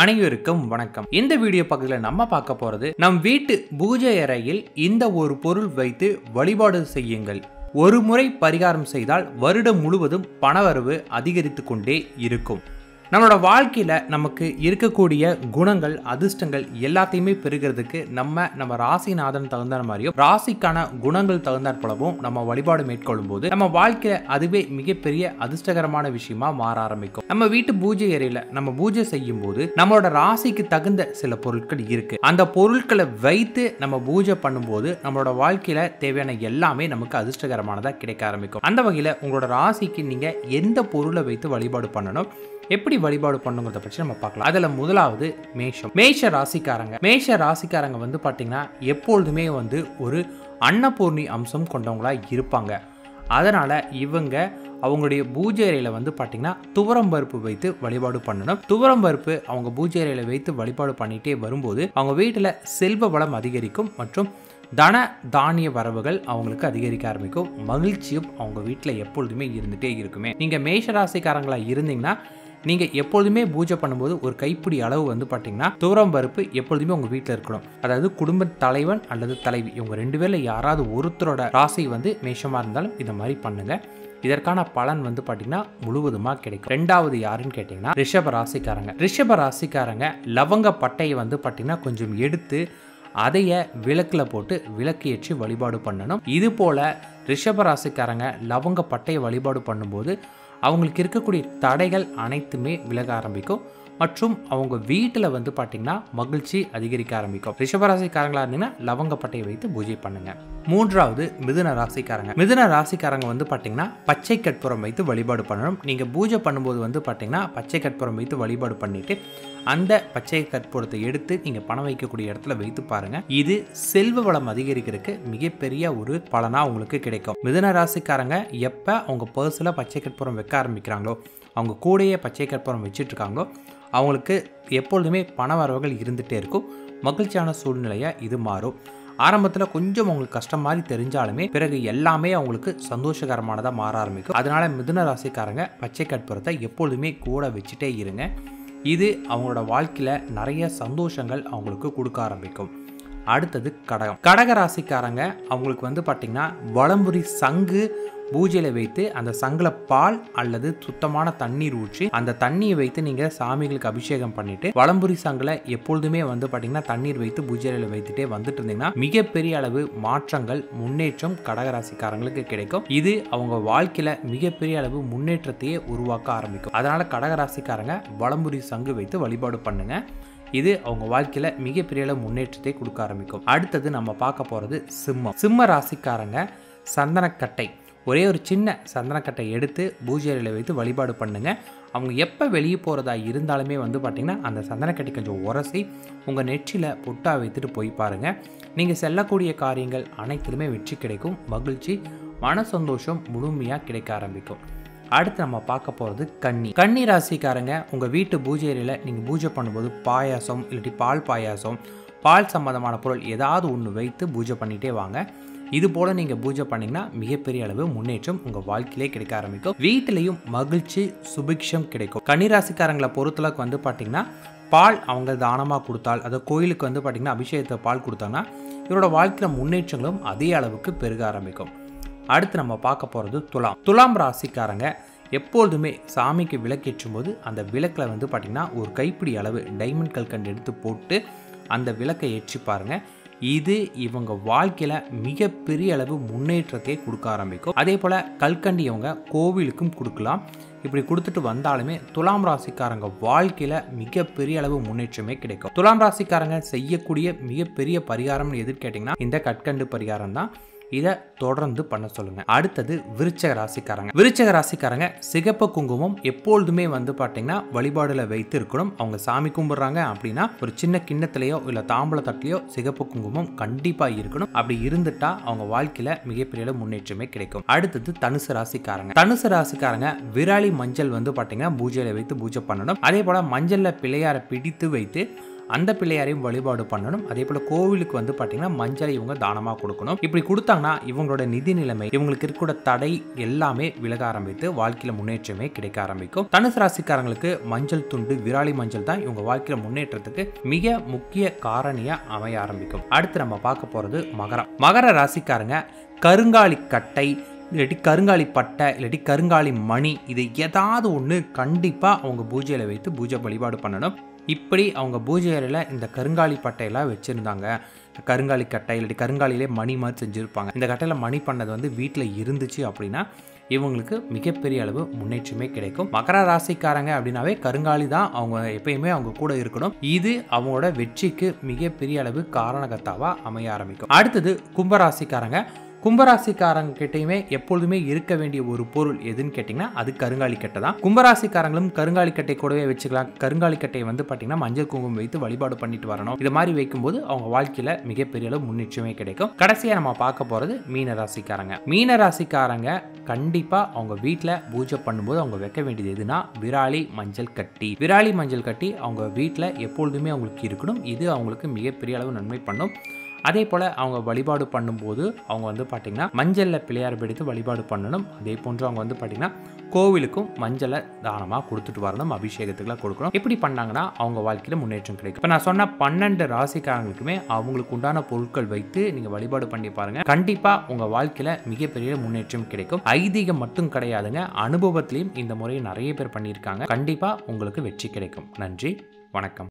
அனைவருக்கும் வணக்கம். இந்த வீடியோ பக்கத்தில் நம்ம பார்க்க போறது நம் வீட்டு பூஜை அறையில் இந்த ஒரு பொருள் வைத்து வழிபாடு செய்யுங்கள். ஒரு முறை பரிகாரம் செய்தால் வருடம் முழுவதும் பணவரவு அதிகரித்து கொண்டே இருக்கும். நம்மளோட வாழ்க்கையில் நமக்கு இருக்கக்கூடிய குணங்கள் அதிர்ஷ்டங்கள் எல்லாத்தையுமே பெறுகிறதுக்கு நம்ம நம்ம ராசிநாதன் தகுந்த மாதிரியும் ராசிக்கான குணங்கள் தகுந்தாற் போலவும் நம்ம வழிபாடு மேற்கொள்ளும் போது நம்ம வாழ்க்கையில் அதுவே மிகப்பெரிய அதிர்ஷ்டகரமான விஷயமா மாற ஆரம்பிக்கும். நம்ம வீட்டு பூஜை அறையில நம்ம பூஜை செய்யும் போது நம்மளோட ராசிக்கு தகுந்த சில பொருட்கள் இருக்கு. அந்த பொருட்களை வைத்து நம்ம பூஜை பண்ணும்போது நம்மளோட வாழ்க்கையில தேவையான எல்லாமே நமக்கு அதிர்ஷ்டகரமானதாக கிடைக்க ஆரம்பிக்கும். அந்த வகையில் உங்களோட ராசிக்கு நீங்க எந்த பொருளை வைத்து வழிபாடு பண்ணணும்? எப்படி வழிபாடு பண்ணுங்கிறத பற்றி நம்ம பார்க்கலாம். அதில் முதலாவது மேஷம். மேஷ ராசிக்காரங்க. மேஷ ராசிக்காரங்க வந்து பார்த்தீங்கன்னா எப்பொழுதுமே வந்து ஒரு அன்னபூர்ணி அம்சம் கொண்டவங்களாக இருப்பாங்க. அதனால் இவங்க அவங்களுடைய பூஜை அறையில் வந்து பார்த்தீங்கன்னா துவரம் பருப்பு வைத்து வழிபாடு பண்ணணும். துவரம் பருப்பு அவங்க பூஜை அறையில் வைத்து வழிபாடு பண்ணிகிட்டே வரும்போது அவங்க வீட்டில் செல்வ வளம் அதிகரிக்கும் மற்றும் தன தானிய வரவுகள் அவங்களுக்கு அதிகரிக்க ஆரம்பிக்கும். மகிழ்ச்சியும் அவங்க வீட்டில் எப்பொழுதுமே இருந்துகிட்டே இருக்குமே. நீங்கள் மேஷராசிக்காரங்களாக இருந்தீங்கன்னா நீங்கள் எப்பொழுதுமே பூஜை பண்ணும்போது ஒரு கைப்பிடி அளவு வந்து பார்த்தீங்கன்னா துவரம் பருப்பு எப்பொழுதுமே உங்கள் வீட்டில் இருக்கணும். அதாவது குடும்ப தலைவன் அல்லது தலைவி இவங்க ரெண்டு பேரில் யாராவது ஒருத்தரோட ராசி வந்து மேஷமாக இருந்தாலும் இந்த மாதிரி பண்ணுங்க. இதற்கான பலன் வந்து பார்த்தீங்கன்னா முழுவதுமாக கிடைக்கும். ரெண்டாவது யாருன்னு கேட்டிங்கன்னா ரிஷப ராசிக்காரங்க. ரிஷப ராசிக்காரங்க லவங்க பட்டையை வந்து பார்த்தீங்கன்னா கொஞ்சம் எடுத்து அதைய விளக்கில் போட்டு விளக்கு ஏற்றி வழிபாடு பண்ணணும். இது போல் ரிஷபராசிக்காரங்க லவங்க பட்டையை வழிபாடு பண்ணும்போது அவங்களுக்கு இருக்கக்கூடிய தடைகள் அனைத்துமே விலக ஆரம்பிக்கும். மற்றும் அவங்க வீட்டில் வந்து பார்த்தீங்கன்னா மகிழ்ச்சி அதிகரிக்க ஆரம்பிக்கும். ரிஷபராசிக்காரங்களா இருந்தீங்கன்னா லவங்கப்பட்டையை வைத்து பூஜை பண்ணுங்க. மூன்றாவது மிதுன ராசிக்காரங்க. மிதுன ராசிக்காரங்க வந்து பார்த்தீங்கன்னா பச்சை கற்பூரம் வைத்து வழிபாடு பண்ணணும். நீங்கள் பூஜை பண்ணும்போது வந்து பார்த்தீங்கன்னா பச்சை கற்பூரம் வைத்து வழிபாடு பண்ணிட்டு அந்த பச்சை கற்பூரத்தை எடுத்து நீங்கள் பணம் வைக்கக்கூடிய இடத்துல வைத்து பாருங்க. இது செல்வ வளம் அதிகரிக்கிறதுக்கு மிகப்பெரிய ஒரு பலனா உங்களுக்கு கிடைக்கும். மிதுன ராசிக்காரங்க எப்போ அவங்க பர்ஸில் பச்சை கற்பூரம் வைக்க ஆரம்பிக்கிறாங்களோ அவங்க கூடையே பச்சை கற்பூரம் வச்சுட்டு இருக்காங்களோ அவங்களுக்கு எப்பொழுதுமே பண வரவுகள் இருந்துகிட்டே இருக்கும். மகிழ்ச்சியான சூழ்நிலையாக இது மாறும். ஆரம்பத்தில் கொஞ்சம் அவங்களுக்கு கஷ்டம் மாதிரி தெரிஞ்சாலுமே பிறகு எல்லாமே அவங்களுக்கு சந்தோஷகரமானதாக மாற ஆரம்பிக்கும். அதனால மிதுன ராசிக்காரங்க பச்சை கற்பூரத்தை எப்பொழுதுமே கூட வச்சுட்டே இருங்க. இது அவங்களோட வாழ்க்கையில் நிறைய சந்தோஷங்கள் அவங்களுக்கு கொடுக்க ஆரம்பிக்கும். அடுத்தது கடகம். கடக ராசிக்காரங்க அவங்களுக்கு வந்து பார்த்திங்கன்னா வளம்புரி சங்கு பூஜையில் வைத்து அந்த சங்கில் பால் அல்லது சுத்தமான தண்ணீர் ஊற்றி அந்த தண்ணியை வைத்து நீங்கள் சாமிகளுக்கு அபிஷேகம் பண்ணிட்டு வளம்புரி சங்கில் எப்பொழுதுமே வந்து பார்த்தீங்கன்னா தண்ணீர் வைத்து பூஜையில் வைத்துட்டே வந்துட்டு இருந்தீங்கன்னா மிகப்பெரிய அளவு மாற்றங்கள் முன்னேற்றம் கடகராசிக்காரங்களுக்கு கிடைக்கும். இது அவங்க வாழ்க்கையில் மிகப்பெரிய அளவு முன்னேற்றத்தையே உருவாக்க ஆரம்பிக்கும். அதனால் கடகராசிக்காரங்க வளம்புரி சங்கு வைத்து வழிபாடு பண்ணுங்க. இது அவங்க வாழ்க்கையில மிகப்பெரிய அளவு முன்னேற்றத்தை கொடுக்க ஆரம்பிக்கும். அடுத்தது நம்ம பார்க்க போறது சிம்மம். சிம்ம ராசிக்காரங்க சந்தனக்கட்டை. ஒரே ஒரு சின்ன சந்தனக்கட்டை எடுத்து பூஜை அறையில் வைத்து வழிபாடு பண்ணுங்கள் அவங்க எப்போ வெளியே போகிறதா இருந்தாலுமே வந்து பார்த்திங்கன்னா அந்த சந்தனக்கட்டை கொஞ்சம் உரசி உங்கள் நெற்றியில் பொட்டா வைத்துட்டு போய் பாருங்கள் நீங்கள் செல்லக்கூடிய காரியங்கள் அனைத்திலுமே வெற்றி கிடைக்கும். மகிழ்ச்சி மன சந்தோஷம் முழுமையாக கிடைக்க ஆரம்பிக்கும். அடுத்து நம்ம பார்க்க போகிறது கன்னி. கன்னி ராசிக்காரங்க உங்கள் வீட்டு பூஜை அறையில் நீங்கள் பூஜை பண்ணும்போது பாயாசம் இல்லாட்டி பால் பாயாசம் பால் சம்மந்தமான பொருள் ஏதாவது ஒன்று வைத்து பூஜை பண்ணிகிட்டே வாங்க. இது போல் நீங்கள் பூஜை பண்ணிங்கன்னா மிகப்பெரிய அளவு முன்னேற்றம் உங்கள் வாழ்க்கையிலே கிடைக்க ஆரம்பிக்கும். வீட்டிலையும் மகிழ்ச்சி சுபிக்ஷம் கிடைக்கும். கன்னிராசிக்காரங்களை பொறுத்தளவுக்கு வந்து பார்த்தீங்கன்னா பால் அவங்க தானமாக கொடுத்தால் அதை கோயிலுக்கு வந்து பார்த்திங்கன்னா அபிஷேகத்தை பால் கொடுத்தாங்கன்னா இவரோட வாழ்க்கையில் முன்னேற்றங்களும் அதே அளவுக்கு பெருக ஆரம்பிக்கும். அடுத்து நம்ம பார்க்க போகிறது துலாம். துலாம் ராசிக்காரங்க எப்பொழுதுமே சாமிக்கு விளக்கேற்றும் போது அந்த விளக்கில் வந்து பார்த்திங்கன்னா ஒரு கைப்பிடி அளவு டைமண்ட் கல்கண்டு எடுத்து போட்டு அந்த விளக்கை ஏற்றி பாருங்கள் இது இவங்க வாழ்க்கையில் மிகப்பெரிய அளவு முன்னேற்றத்தை கொடுக்க ஆரம்பிக்கும். அதே போல் கல்கண்டி இவங்க கோவிலுக்கும் கொடுக்கலாம். இப்படி கொடுத்துட்டு வந்தாலுமே துலாம் ராசிக்காரங்க வாழ்க்கையில் மிகப்பெரிய அளவு முன்னேற்றமே கிடைக்கும். துலாம் ராசிக்காரங்க செய்யக்கூடிய மிகப்பெரிய பரிகாரம்னு எதிர் கேட்டிங்கன்னா இந்த கற்கண்டு பரிகாரம் தான் இதை தொடர்ந்து பண்ண சொல்லுங்க. அடுத்தது விருச்சக ராசிக்காரங்க. விருச்சக ராசிக்காரங்க சிகப்பு குங்குமம் எப்பொழுதுமே வந்து பார்த்தீங்கன்னா வழிபாடுல வைத்து இருக்கணும் அவங்க சாமி கும்பிடுறாங்க அப்படின்னா ஒரு சின்ன கிண்ணத்திலேயோ இல்லை தாம்பழ தட்டிலையோ சிகப்பு குங்குமம் கண்டிப்பா இருக்கணும். அப்படி இருந்துட்டா அவங்க வாழ்க்கையில மிகப்பெரிய முன்னேற்றமே கிடைக்கும். அடுத்தது தனுசு ராசிக்காரங்க. தனுசு ராசிக்காரங்க விராலி மஞ்சள் வந்து பார்த்தீங்கன்னா பூஜையில வைத்து பூஜை பண்ணணும். அதே போல மஞ்சள்ல பிள்ளையார பிடித்து வைத்து அந்த பிள்ளையாரையும் வழிபாடு பண்ணணும். அதே போல் கோவிலுக்கு வந்து பார்த்தீங்கன்னா மஞ்சளை இவங்க தானமாக கொடுக்கணும். இப்படி கொடுத்தாங்கன்னா இவங்களோட நிதி நிலைமை இவங்களுக்கு இருக்கிற தடை எல்லாமே விலக ஆரம்பித்து வாழ்க்கையில் முன்னேற்றமே கிடைக்க ஆரம்பிக்கும். தனுசு ராசிக்காரங்களுக்கு மஞ்சள் துண்டு விராலி மஞ்சள் தான் இவங்க வாழ்க்கையில் முன்னேற்றத்துக்கு மிக முக்கிய காரணியாக அமைய ஆரம்பிக்கும். அடுத்து நம்ம பார்க்க போகிறது மகரம். மகர ராசிக்காரங்க கருங்காலி கட்டை இல்லாட்டி கருங்காலி பட்டை இல்லாட்டி கருங்காலி மணி இது ஏதாவது ஒன்று கண்டிப்பாக அவங்க பூஜையில் வைத்து பூஜை வழிபாடு பண்ணணும். இப்படி அவங்க பூஜை அறையில் இந்த கருங்காலி பட்டையெல்லாம் வச்சுருந்தாங்க. கருங்காலி கட்டை இல்லாட்டி கருங்காலிலே மணி மாதிரி செஞ்சுருப்பாங்க. இந்த கட்டையில் மணி பண்ணது வந்து வீட்டில் இருந்துச்சு அப்படின்னா இவங்களுக்கு மிகப்பெரிய அளவு முன்னேற்றமே கிடைக்கும். மகர ராசிக்காரங்க அப்படின்னாவே கருங்காலி தான் அவங்க எப்பயுமே அவங்க கூட இருக்கணும். இது அவங்களோட வெற்றிக்கு மிகப்பெரிய அளவு காரணகத்தாவாக அமைய ஆரம்பிக்கும். அடுத்தது கும்பராசிக்காரங்க. கும்பராசிக்காரங்ககிட்டையுமே எப்பொழுதுமே இருக்க வேண்டிய ஒரு பொருள் எதுன்னு கேட்டிங்கன்னா அது கருங்காலிக்கட்டை தான். கும்பராசிக்காரங்களும் கருங்காலிக்கட்டை கூடவே வச்சுக்கலாம். கருங்காலிக்கட்டை வந்து பார்த்தீங்கன்னா மஞ்சள் குங்குமம் வைத்து வழிபாடு பண்ணிட்டு வரணும். இது மாதிரி வைக்கும்போது அவங்க வாழ்க்கையில் மிகப்பெரிய அளவு முன்னேற்றமே கிடைக்கும். கடைசியாக நம்ம பார்க்க போகிறது மீன ராசிக்காரங்க. மீன ராசிக்காரங்க கண்டிப்பாக அவங்க வீட்டில் பூஜை பண்ணும்போது அவங்க வைக்க வேண்டியது எதுனா விராலி மஞ்சள் கட்டி. விராலி மஞ்சள் கட்டி அவங்க வீட்டில் எப்பொழுதுமே அவங்களுக்கு இருக்கணும். இது அவங்களுக்கு மிகப்பெரிய அளவு நன்மை பண்ணும். அதே போல் அவங்க வழிபாடு பண்ணும்போது அவங்க வந்து பார்த்திங்கன்னா மஞ்சளில் பிள்ளையார் பிடித்து வழிபாடு பண்ணணும். அதே போன்று அவங்க வந்து பார்த்திங்கன்னா கோவிலுக்கும் மஞ்சளை தானமாக கொடுத்துட்டு வரணும் அபிஷேகத்துக்குலாம் கொடுக்கணும். இப்படி பண்ணாங்கன்னா அவங்க வாழ்க்கையில் முன்னேற்றம் கிடைக்கும். இப்போ நான் சொன்ன பன்னெண்டு ராசிக்காரங்களுக்குமே அவங்களுக்கு உண்டான பொருட்கள் வைத்து நீங்கள் வழிபாடு பண்ணி பாருங்கள் கண்டிப்பாக உங்கள் வாழ்க்கையில் மிகப்பெரிய முன்னேற்றம் கிடைக்கும். ஐதீகம் மட்டும் கிடையாதுங்க. அனுபவத்திலையும் இந்த முறையை நிறைய பேர் பண்ணியிருக்காங்க. கண்டிப்பாக உங்களுக்கு வெற்றி கிடைக்கும். நன்றி. வணக்கம்.